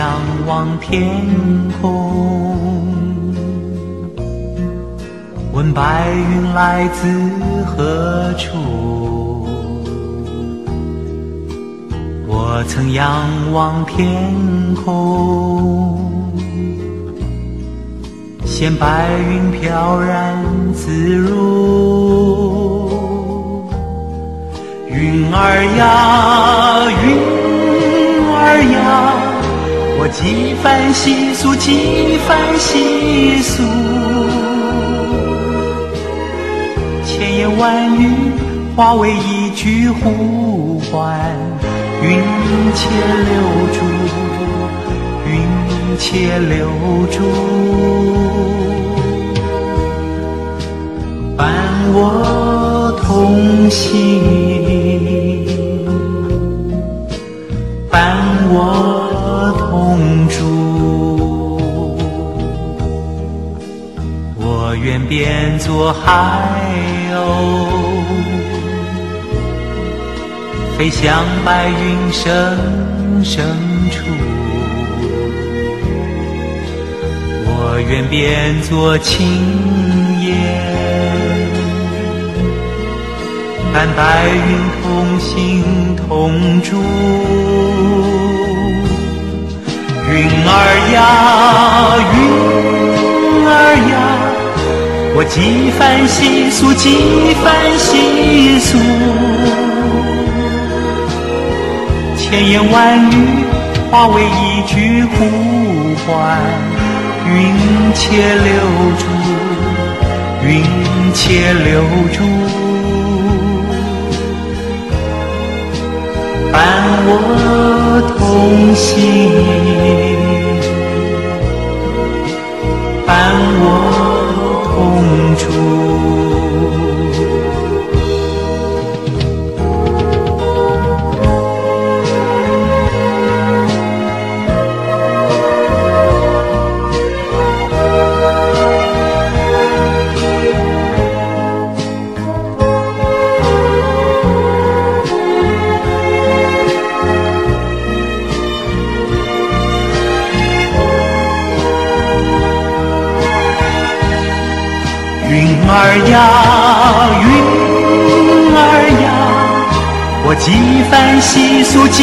仰望天空，问白云来自何处。我曾仰望天空，见白云飘然自如。云儿呀，云，几番细诉，几番细诉，千言万语化为一句呼唤。云且留住，云且留住，伴我同行，变作海鸥。飞向白云深深处，我愿变作青烟，伴白云同行同住。云儿呀，我几番细诉，几番细诉。千言万语化为一句呼唤，云且留住，云且留住，云儿呀，云儿呀，我几番细诉，几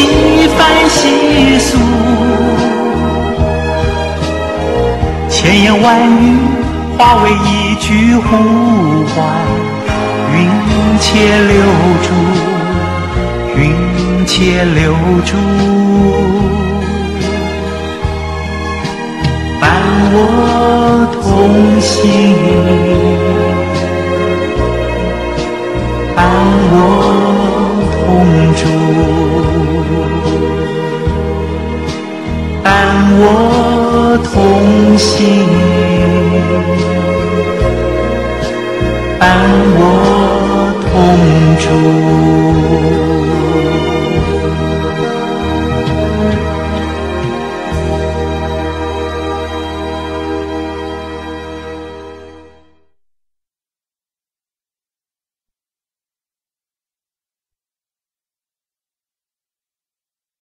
番细诉，千言万语化为一句呼唤。云且留住，云且留住，伴我同行，伴我同住。